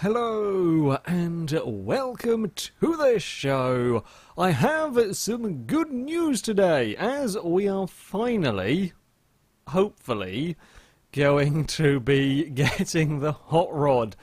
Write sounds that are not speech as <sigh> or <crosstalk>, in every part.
Hello and welcome to the show. I have some good news today as we are finally, hopefully, going to be <laughs> getting the hot rod.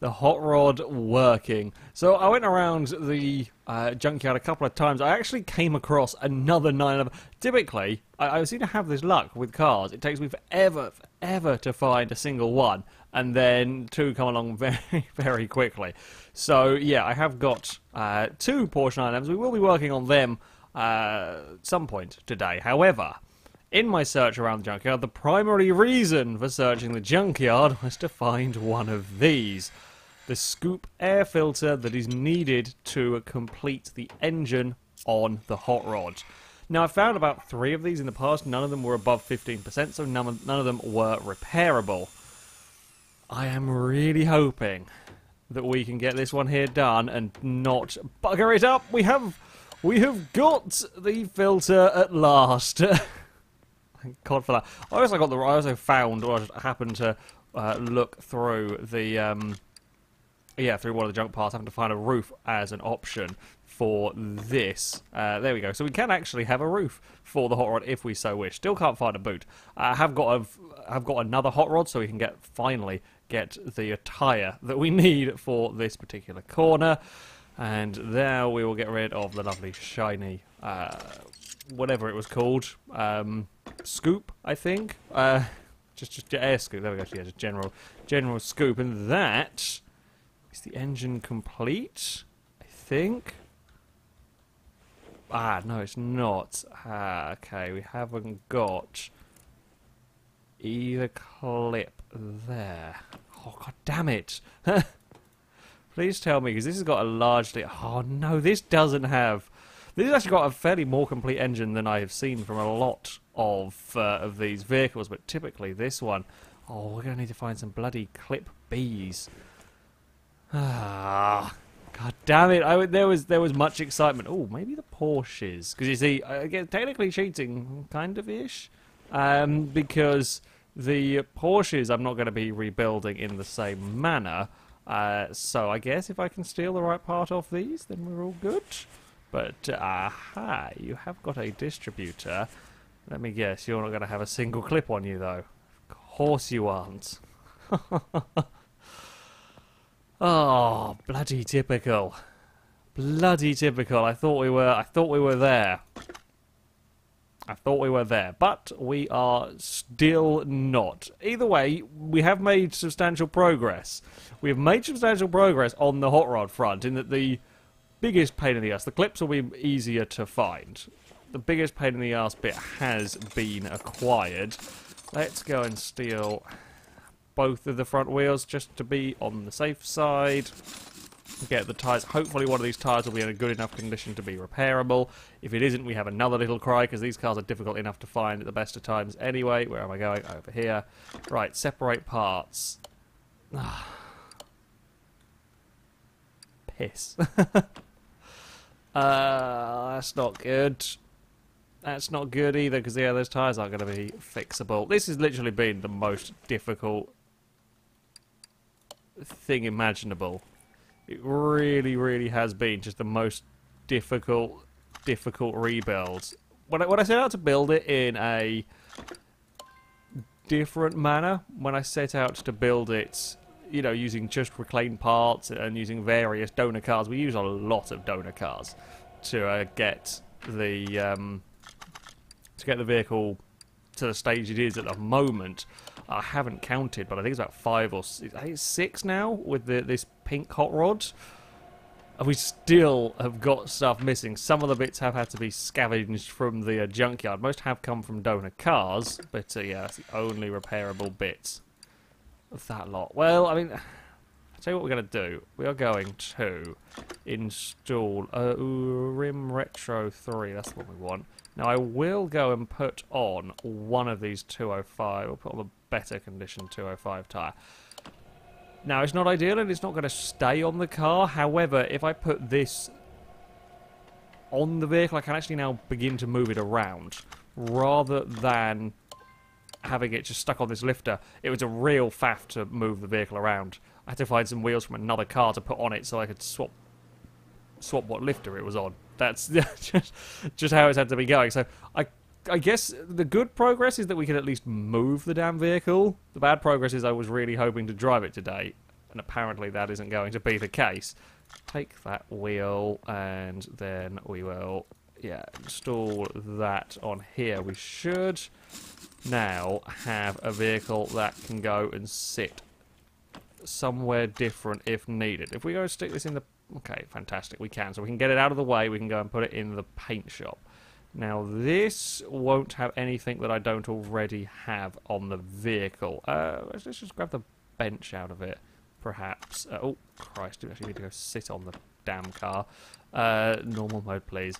The hot rod working. So I went around the uh, junkyard a couple of times. I actually came across another 911. Typically, I, I seem to have this luck with cars. It takes me forever, forever to find a single one and then two come along <laughs> very, very quickly. So yeah, I have got uh, two Porsche 911s. We will be working on them uh, some point today. However, in my search around the junkyard, the primary reason for searching the junkyard <laughs> was to find one of these. The scoop air filter that is needed to complete the engine on the hot rod. Now, I found about three of these in the past. None of them were above 15%, so none of, none of them were repairable. I am really hoping that we can get this one here done and not bugger it up. We have we have got the filter at last. <laughs> Thank God for that. I also got the I also found or I just happened to uh, look through the um, yeah through one of the junk parts, having to find a roof as an option for this. Uh, there we go. So we can actually have a roof for the hot rod if we so wish. Still can't find a boot. I have got a, have got another hot rod so we can get finally get the attire that we <laughs> need for this particular corner. And there we will get rid of the lovely shiny, uh, whatever it was called, um, scoop, I think. Uh, just, just air scoop. There we go. Yeah, just general, general scoop, and that is the engine complete. I think. Ah, no, it's not. Ah, okay, we haven't got either clip there. Oh, god damn it. <laughs> Please tell me, because this has got a largely... Oh, no, this doesn't have... This has actually got a fairly more complete engine than I have seen from a lot of uh, of these vehicles, but typically this one... Oh, we're going to need to find some bloody clip Bs. Ah, damn it! I, there was there was much excitement. Oh, maybe the Porsches, because you see, again, technically cheating, kind of ish, um, because the Porsches I'm not going to be rebuilding in the same manner. Uh, so I guess if I can steal the right part off these, then we're all good. But, aha, you have got a distributor. Let me guess, you're not going to have a single clip on you, though. Of course you aren't. <laughs> oh, bloody typical. Bloody typical. I thought we were, I thought we were there. I thought we were there, but we are still not. Either way, we have made substantial progress. We have made substantial progress on the hot rod front in that the biggest pain in the ass, the clips will be easier to find. The biggest pain in the ass bit has been acquired. Let's go and steal both of the front wheels just to be on the safe side get the tyres. Hopefully one of these tyres will be in a good enough condition to be repairable. If it isn't, we have another little cry, because these cars are difficult enough to find at the best of times anyway. Where am I going? Over here. Right, separate parts. <sighs> Piss. <laughs> uh, that's not good. That's not good either, because yeah, those tyres aren't going to be fixable. This has literally been the most difficult thing imaginable it really, really has been just the most difficult, difficult rebuild. When I, when I set out to build it in a different manner, when I set out to build it, you know, using just reclaimed parts and using various donor cars, we use a lot of donor cars to uh, get the um, to get the vehicle to the stage it is at the moment. I haven't counted, but I think it's about five or six, I think it's six now with the, this pink hot rod. And we still have got stuff missing. Some of the bits have had to be scavenged from the uh, junkyard. Most have come from donor cars, but uh, yeah, that's the only repairable bits of that lot. Well, I mean, I'll tell you what we're going to do. We are going to install uh, Rim Retro 3. That's what we want. Now, I will go and put on one of these 205. We'll put on the better condition 205 tyre. Now, it's not ideal and it's not going to stay on the car. However, if I put this on the vehicle, I can actually now begin to move it around rather than having it just stuck on this lifter. It was a real faff to move the vehicle around. I had to find some wheels from another car to put on it so I could swap swap what lifter it was on. That's <laughs> just just how it's had to be going. So I I guess the good progress is that we can at least move the damn vehicle. The bad progress is I was really hoping to drive it today, and apparently that isn't going to be the case. Take that wheel, and then we will, yeah, install that on here. We should now have a vehicle that can go and sit somewhere different if needed. If we go stick this in the... Okay, fantastic, we can. So we can get it out of the way, we can go and put it in the paint shop. Now this won't have anything that I don't already have on the vehicle. Uh, let's, let's just grab the bench out of it, perhaps. Uh, oh, Christ, do we actually need to go sit on the damn car. Uh, normal mode, please.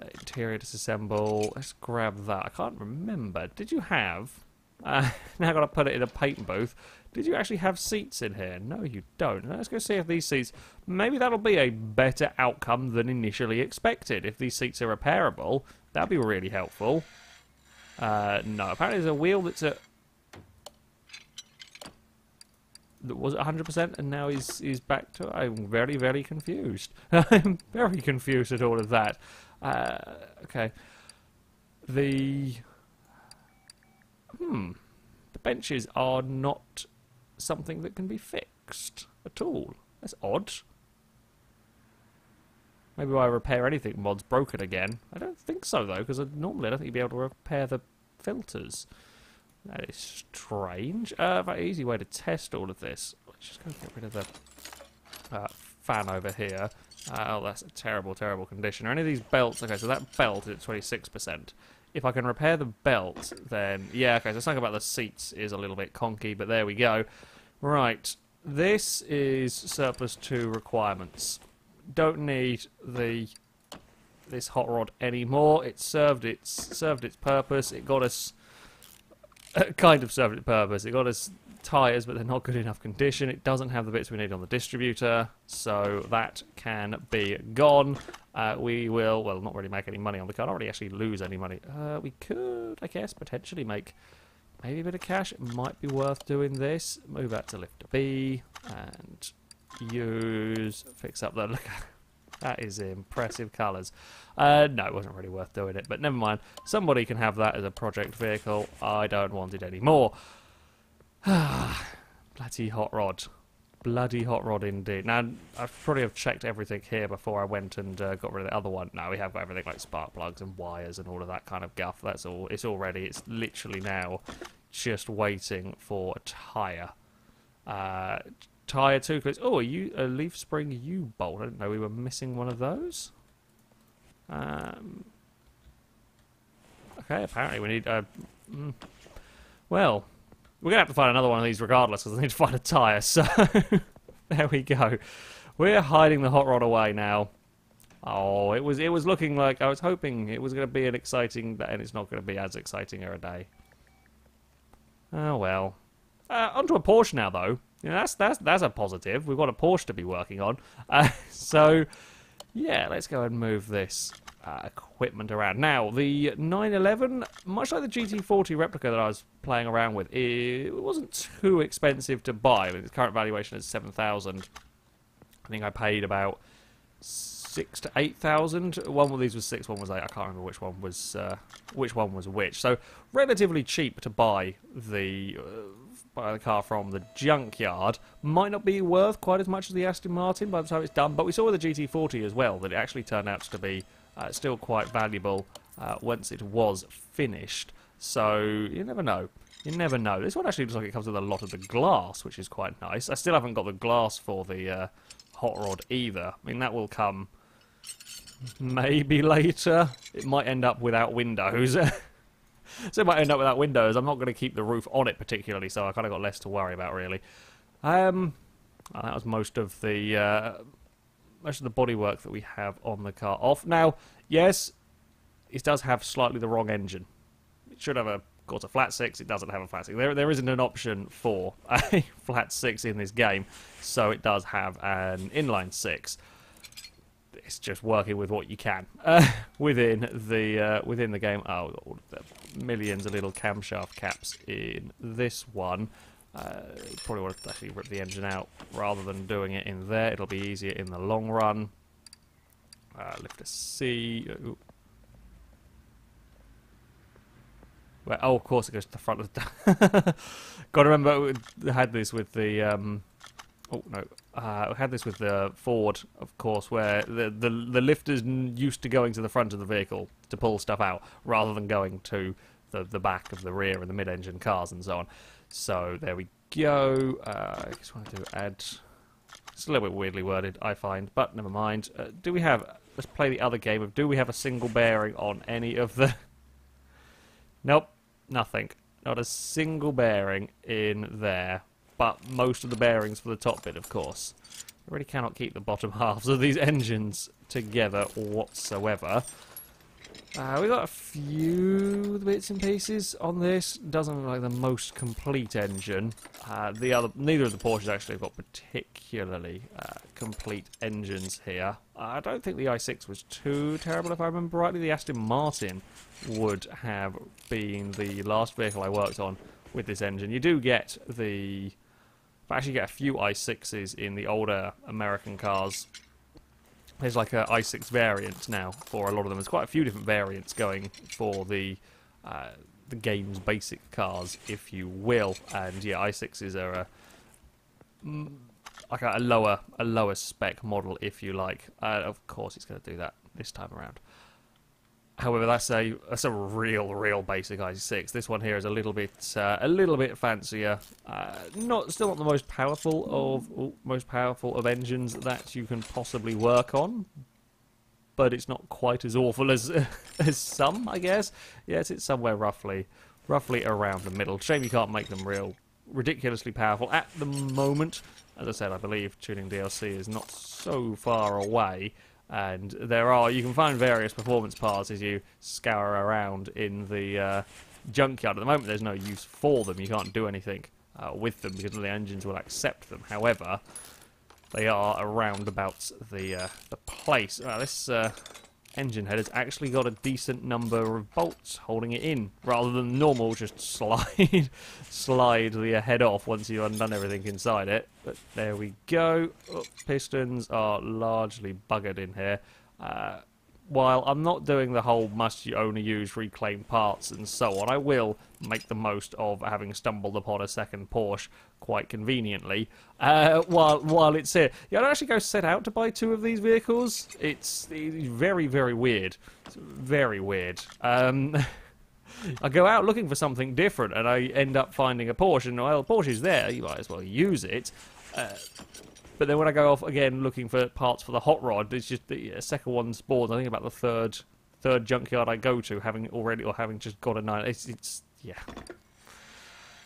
Uh, interior disassemble. Let's grab that. I can't remember. Did you have... Uh, <laughs> now I've got to put it in a paint booth. Did you actually have seats in here? No, you don't. Let's go see if these seats... Maybe that'll be a better outcome than initially expected. If these seats are repairable, that'd be really helpful. Uh, no, apparently there's a wheel that's at... That was 100% and now he's, he's back to... I'm very, very confused. <laughs> I'm very confused at all of that. Uh, okay. The... Hmm. The benches are not something that can be fixed at all. That's odd. Maybe I repair anything mod's broken again. I don't think so though, because normally I don't think you'd be able to repair the filters. That is strange. Uh, very easy way to test all of this. Let's just go get rid of the uh, fan over here. Uh, oh, that's a terrible, terrible condition. Are any of these belts... Okay, so that belt is at 26%. If I can repair the belt, then... Yeah, okay, so something about the seats is a little bit conky, but there we go. Right, this is surplus to requirements. Don't need the this hot rod anymore. It served its served its purpose. It got us kind of served its purpose. It got us tyres, but they're not good enough condition. It doesn't have the bits we need on the distributor, so that can be gone. Uh, we will, well, not really make any money on the car. Not really actually lose any money. Uh, we could, I guess, potentially make maybe a bit of cash. It might be worth doing this. Move that to lift B and use, fix up the, <laughs> look that is impressive colours. Uh, no, it wasn't really worth doing it, but never mind. Somebody can have that as a project vehicle. I don't want it anymore. <sighs> Bloody hot rod. Bloody hot rod indeed. Now, I probably have checked everything here before I went and uh, got rid of the other one. No, we have got everything like spark plugs and wires and all of that kind of guff. That's all. It's all ready. It's literally now just waiting for a tyre. Uh, tyre two clips. Oh, a leaf spring U-bolt. I didn't know we were missing one of those. Um, okay, apparently we need... Uh, mm, well, we're to have to find another one of these regardless, because I need to <laughs> find a tyre, so... <laughs> there we go. We're hiding the hot rod away now. Oh, it was it was looking like I was hoping it was going to be an exciting, and it's not going to be as exciting a day. Oh well. Uh, onto a Porsche now, though. You know, that's that's that's a positive. We've got a Porsche to be working on. Uh, <laughs> so, yeah, let's go and move this uh, equipment around. Now, the 911, much like the GT40 replica that I was playing around with, it wasn't too expensive to buy. I mean, its current valuation is 7,000. I think I paid about six to eight thousand. One of these was six, one was eight. I can't remember which one was uh, which one was which. So relatively cheap to buy the uh, buy the car from the junkyard. Might not be worth quite as much as the Aston Martin by the time it's done. But we saw with the GT40 as well that it actually turned out to be uh, still quite valuable uh, once it was finished. So you never know. You never know. This one actually looks like it comes with a lot of the glass, which is quite nice. I still haven't got the glass for the uh, hot rod either. I mean, that will come <laughs> maybe later. It might end up without windows. <laughs> so it might end up without windows. I'm not going to keep the roof on it particularly, so I kind of got less to worry about, really. Um, that was most of the uh, most of the bodywork that we have on the car off. Now, yes, it does have slightly the wrong engine. It should have a, a flat six. It doesn't have a flat six. There, there isn't an option for <laughs> a flat six in this game, so it does have an inline six it's just working with what you can <laughs> uh, within the uh, within the game. Oh, the millions of little camshaft caps in this one. Uh, probably want to actually rip the engine out rather than doing it in there. It'll be easier in the long run. Uh, lift a C. Ooh. Well, oh, of course it goes to the front of the... <laughs> Got to remember, we had this with the... Um, oh, no. Uh, we had this with the Ford, of course, where the, the, the lift is used to going to the front of the vehicle to pull stuff out, rather than going to the, the back of the rear and the mid-engine cars and so on. So there we go. Uh, I just wanted to add... It's a little bit weirdly worded, I find, but never mind. Uh, do we have... Let's play the other game of do we have a single bearing on any of the... <laughs> nope. Nothing. Not a single bearing in there. But most of the bearings for the top bit, of course. I really cannot keep the bottom <laughs> halves of these engines together whatsoever. Uh, we got a few bits and pieces on this. Doesn't look like the most complete engine. Uh, the other, neither of the Porsches actually have got particularly uh, complete engines here. I don't think the i6 was too terrible, if I remember rightly. The Aston Martin would have been the last vehicle I worked on with this engine. You do get the, I actually get a few i6s in the older American cars there's like a i6 variant now for a lot of them. There's quite a few different variants going for the uh, the game's basic cars, if you will. And yeah, i6s are a, like a, lower a lower spec model, if you like. Uh, of course, it's going to do that this time around. However, that's a that's a real, real basic i6. This one here is a little bit uh, a little bit fancier. Uh, not still not the most powerful of oh, most powerful of engines that you can possibly work on, but it's not quite as awful as <laughs> as some, I guess. Yes, it's somewhere roughly roughly around the middle. Shame you can't make them real ridiculously powerful at the moment. As I said, I believe tuning DLC is not so far away and there are you can find various performance parts as you scour around in the uh, junkyard. At the moment, there's no use for them. You can't do anything uh, with them because the engines will accept them. However, they are around about the uh, the place. Uh, this uh, engine head has actually got a decent number of bolts holding it in, rather than normal just slide <laughs> slide the head off once you've undone everything inside it. But there we go. Oh, pistons are largely buggered in here. Uh, while I'm not doing the whole must you only use reclaimed parts and so on, I will make the most of having stumbled upon a second Porsche quite conveniently uh, while while it's here. Yeah, I actually go set out to buy two of these vehicles. It's, it's very, very weird. It's very weird. Um, <laughs> I go out looking for something different and I end up finding a Porsche and, well, Porsche's there, you might as well use it. Uh, but then when I go off again looking for parts for the hot rod, it's just the second one's bored. I think about the third third junkyard I go to, having already or having just got a nine. It's, it's yeah,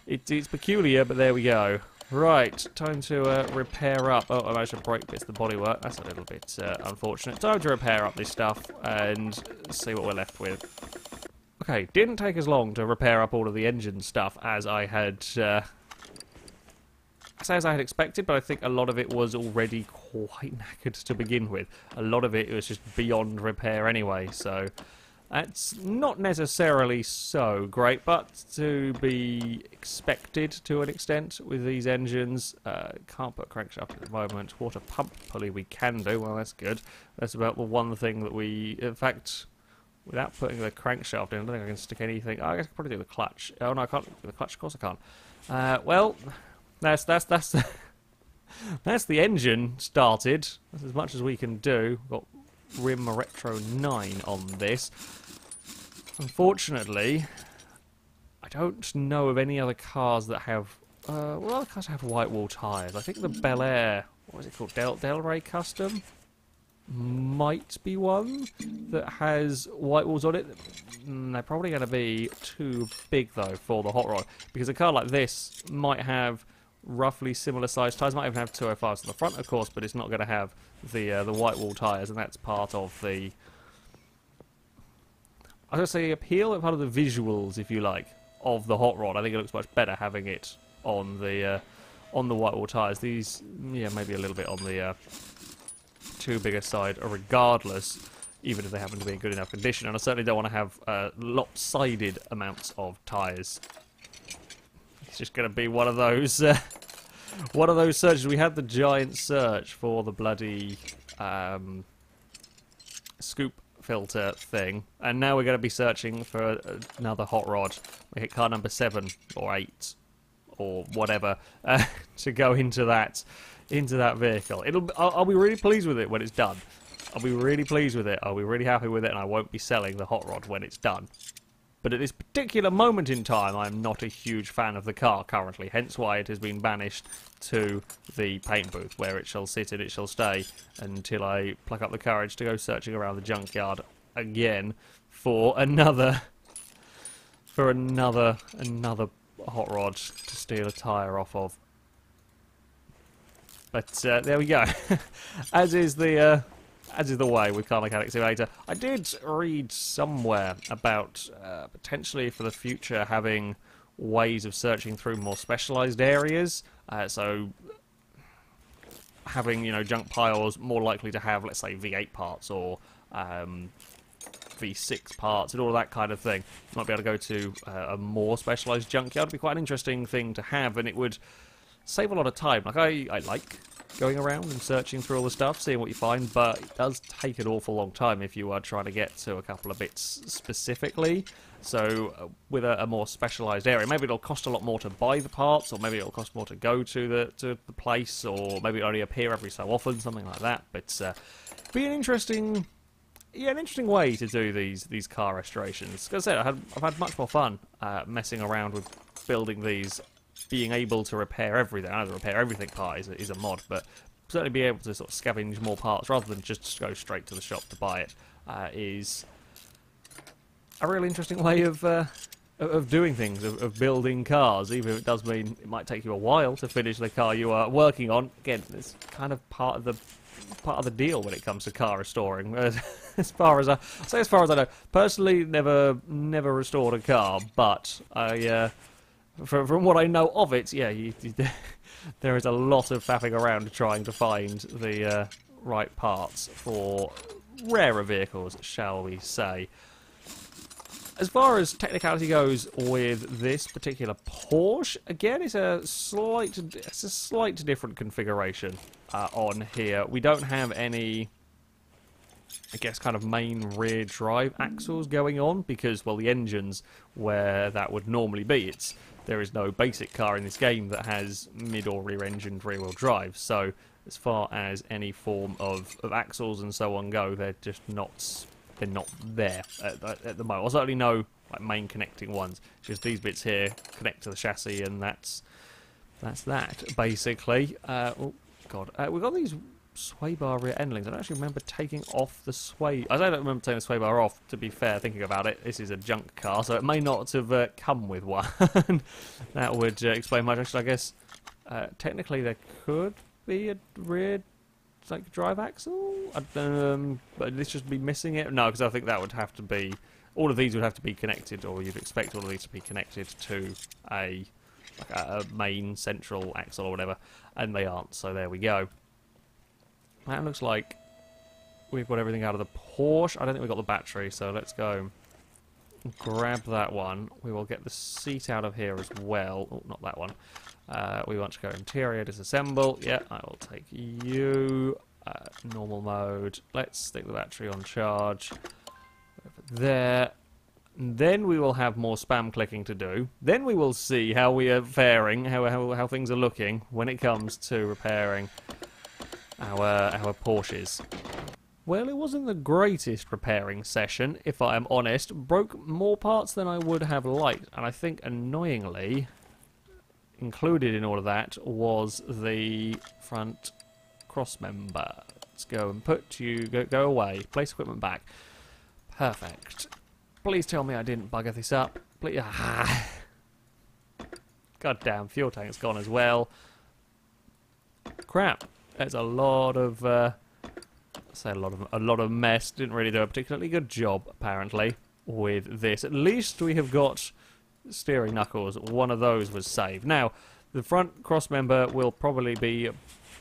it, it's peculiar, but there we go. Right, time to uh, repair up. Oh, I managed to break bits of the bodywork. That's a little bit uh, unfortunate. Time to repair up this stuff and see what we're left with. Okay, didn't take as long to repair up all of the engine stuff as I had uh, as I had expected, but I think a lot of it was already quite <laughs> knackered to begin with. A lot of it was just beyond repair anyway, so that's not necessarily so great, but to be expected to an extent with these engines. Uh, can't put crankshaft at the moment. Water pump pulley we can do, well that's good. That's about the one thing that we, in fact, without putting the crankshaft in, I don't think I can stick anything. Oh, I guess I can probably do the clutch. Oh no, I can't do the clutch, of course I can't. Uh, well, that's that's that's <laughs> that's the engine started. That's as much as we can do. Got Rim Retro 9 on this. Unfortunately, I don't know of any other cars that have. Uh, well, other cars have white wall tyres. I think the Bel Air, what was it called? Del Delray Custom might be one that has white walls on it. Mm, they're probably going to be too big though for the hot rod because a car like this might have roughly similar sized tyres. Might even have 205s on the front, of course, but it's not going to have the uh, the white wall tyres, and that's part of the. I was going to say appeal, part of the visuals, if you like, of the hot rod. I think it looks much better having it on the uh, on the white wall tyres. These, yeah, maybe a little bit on the uh, too bigger side, regardless. Even if they happen to be in good enough condition, and I certainly don't want to have uh, lopsided amounts of tyres it's just going to be one of those, uh, <laughs> one of those searches. We had the giant search for the bloody um, scoop filter thing, and now we're going to be searching for another hot rod. We hit car number seven or eight or whatever <laughs> uh, to go into that into that vehicle. It'll I'll, I'll be really pleased with it when it's done. I'll be really pleased with it. I'll be really happy with it, and I won't be selling the hot rod when it's done. But at this particular moment in time, I'm not a huge fan of the car currently, hence why it has been banished to the paint booth, where it shall sit and it shall stay until I pluck up the courage to go searching around the junkyard again for another for another another hot rod to steal a tyre off of. But uh, there we go. <laughs> As is the uh, as is the way with Car Mechanic Simulator. I did read somewhere about uh, potentially for the future having ways of searching through more specialised areas. Uh, so having you know junk piles more likely to have let's say V8 parts or um, V6 parts and all that kind of thing. You might be able to go to uh, a more specialised junkyard. It'd be quite an interesting thing to have, and it would save a lot of time. Like I, I like going around and searching through all the stuff, seeing what you find, but it does take an awful long time if you are trying to get to a couple of bits specifically. So uh, with a, a, more specialised area, maybe it'll cost a lot more to buy the parts, or maybe it'll cost more to go to the to the place, or maybe only appear every so often, something like that. But uh, be an interesting, yeah, an interesting way to do these these car restorations. As I said, I had, I've had much more fun uh, messing around with building these being able to repair everything. I know the repair everything part is a, is a mod, but certainly be able to sort of scavenge more parts rather than just go straight to the shop to buy it uh, is a really interesting way of uh, of doing things, of, of, building cars, even if it does mean it might take you a while to finish the car you are working on. Again, it's kind of part of the part of the deal when it comes to car restoring. <laughs> as far as I say, as far as I know, personally, never never restored a car, but I uh, from, from what I know of it, yeah, you, you, <laughs> there is a lot of faffing around trying to find the uh, right parts for rarer vehicles, shall we say. As far as technicality goes with this particular Porsche, again, it's a slight, it's a slight different configuration uh, on here. We don't have any, I guess, kind of main rear drive axles going on because, well, the engine's where that would normally be. It's there is no basic car in this game that has mid or rear-engined rear-wheel drive. So as far as any form of, of axles and so on go, they're just not they're not there at, at the moment. I certainly know like main connecting ones. Just these bits here connect to the chassis, and that's that's that basically. Uh, oh god, uh, we've got these sway bar rear end links. I don't actually remember taking off the sway. I don't remember taking the sway bar off. To be fair, thinking about it, this is a junk car, so it may not have uh, come with one. <laughs> that would uh, explain much. Actually, I guess uh, technically there could be a rear like drive axle, um, but this just be missing it. No, because I think that would have to be. All of these would have to be connected, or you'd expect all of these to be connected to a like a main central axle or whatever, and they aren't. So there we go. That looks like we've got everything out of the Porsche. I don't think we've got the battery, so let's go grab that one. We will get the seat out of here as well. Oh, not that one. Uh, we want to go interior, disassemble. Yeah, I will take you. Uh, normal mode. Let's stick the battery on charge. There. And then we will have more spam clicking to do. Then we will see how we are faring, how, how, how things are looking when it comes to repairing our, our Porsches. Well, it wasn't the greatest repairing session, if I am honest. Broke more parts than I would have liked, and I think, annoyingly, included in all of that was the front crossmember. Let's go and put you... Go, go away. Place equipment back. Perfect. Please tell me I didn't bugger this up. Please... Ah. Goddamn, fuel tank's gone as well. Crap. There's a lot of, uh, say a lot of a lot of mess. Didn't really do a particularly good job, apparently, with this. At least we have got steering knuckles. One of those was saved. Now, the front cross member will probably be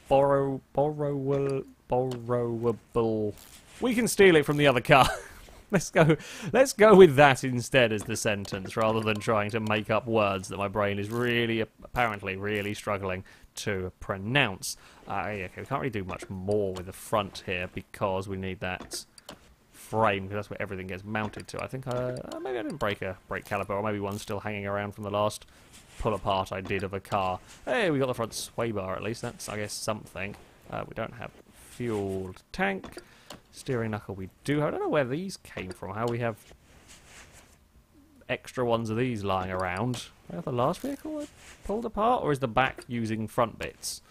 borrow borrowable borrowable. We can steal it from the other car. <laughs> let's go. Let's go with that instead as the sentence, rather than trying to make up words that my brain is really, apparently, really struggling to pronounce. Uh, okay, we can't really do much more with the front here because we need that frame because that's where everything gets mounted to. I think uh, uh, maybe I didn't break a brake caliper, or maybe one's still hanging around from the last pull apart I did of a car. Hey, we got the front sway bar at least. That's I guess something. Uh, we don't have fuel tank. Steering knuckle we do. I don't know where these came from. How we have extra ones of these lying around. Have the last vehicle pulled apart, or is the back using front bits?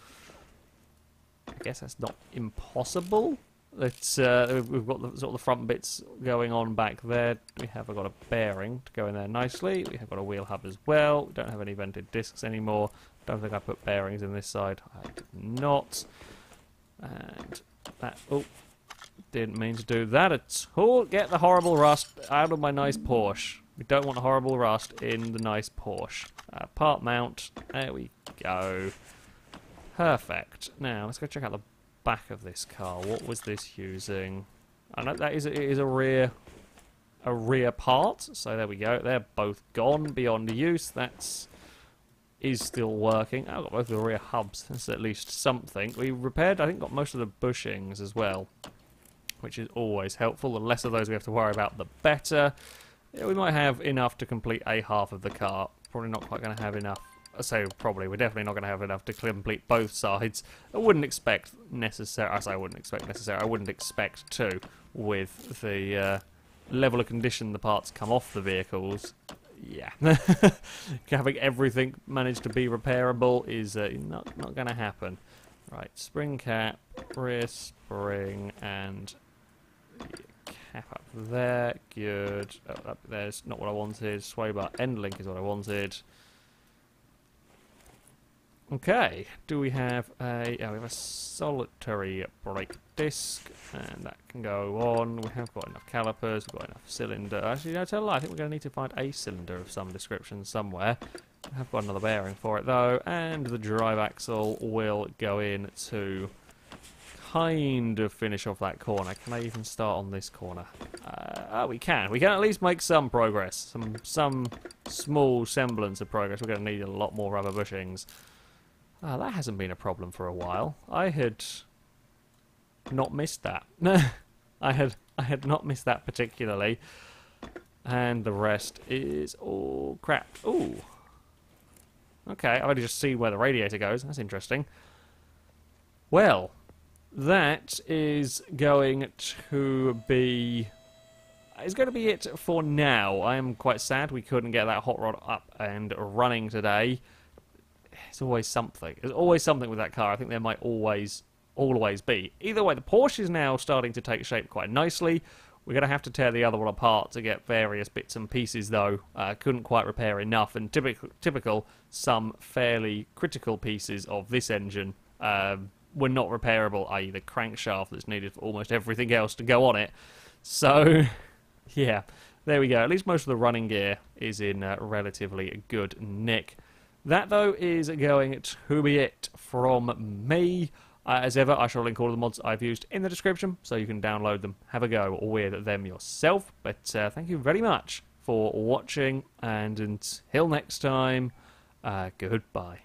I guess that's not impossible. It's uh, we've got the, sort of the front bits going on back there. We have got a bearing to go in there nicely. We have got a wheel hub as well. We don't have any vented discs anymore. Don't think I put bearings in this side. I did not. And that oh didn't mean to do that at all. Get the horrible rust out of my nice Porsche. We don't want horrible rust in the nice Porsche. Uh, part mount. There we go. Perfect. Now let's go check out the back of this car. What was this using? I know that is a, is a rear a rear part. So there we go. They're both gone beyond use. That's is still working. I've got both the rear hubs. That's at least something. We repaired, I think, got most of the bushings as well, which is always helpful. The less of those we have to worry about, the better. Yeah, we might have enough to complete a half of the car. Probably not quite going to have enough so probably we're definitely not going to have enough to complete both sides. I wouldn't expect necessary. I I wouldn't expect necessary. I wouldn't expect to with the uh, level of condition the parts come off the vehicles. Yeah, <laughs> having everything managed to be repairable is uh, not not going to happen. Right, spring cap, rear spring, and cap up there. Good. Up there's not what I wanted. Sway bar end link is what I wanted. Okay, do we have a... We have a solitary brake disc, and that can go on. We have got enough calipers, we've got enough cylinder. Actually, no, tell a lie, I think we're going to need to find a cylinder of some description somewhere. We have got another bearing for it, though, and the drive axle will go in to kind of finish off that corner. Can I even start on this corner? Uh, oh, we can. We can at least make some progress. Some, some small semblance of progress. We're going to need a lot more rubber bushings. Ah, that hasn't been a problem for a while. I had not missed that. No. <laughs> I had I had not missed that particularly. And the rest is all crap. Ooh. Okay, I've only just seen where the radiator goes. That's interesting. Well, that is going to be is going to be it for now. I am quite sad we couldn't get that hot rod up and running today it's always something. There's always something with that car. I think there might always, always be. Either way, the Porsche is now starting to take shape quite nicely. We're going to have to tear the other one apart to get various bits and pieces, though. Uh, couldn't quite repair enough, and typical, typical, some fairly critical pieces of this engine um, were not repairable, i.e. the crankshaft that's needed for almost everything else to go on it. So, <laughs> yeah, there we go. At least most of the running gear is in uh, relatively good nick. That, though, is going to be it from me. Uh, as ever, I shall link all the mods I've used in the description, so you can download them, have a go or with them yourself. But uh, thank you very much for watching, and until next time, uh, goodbye.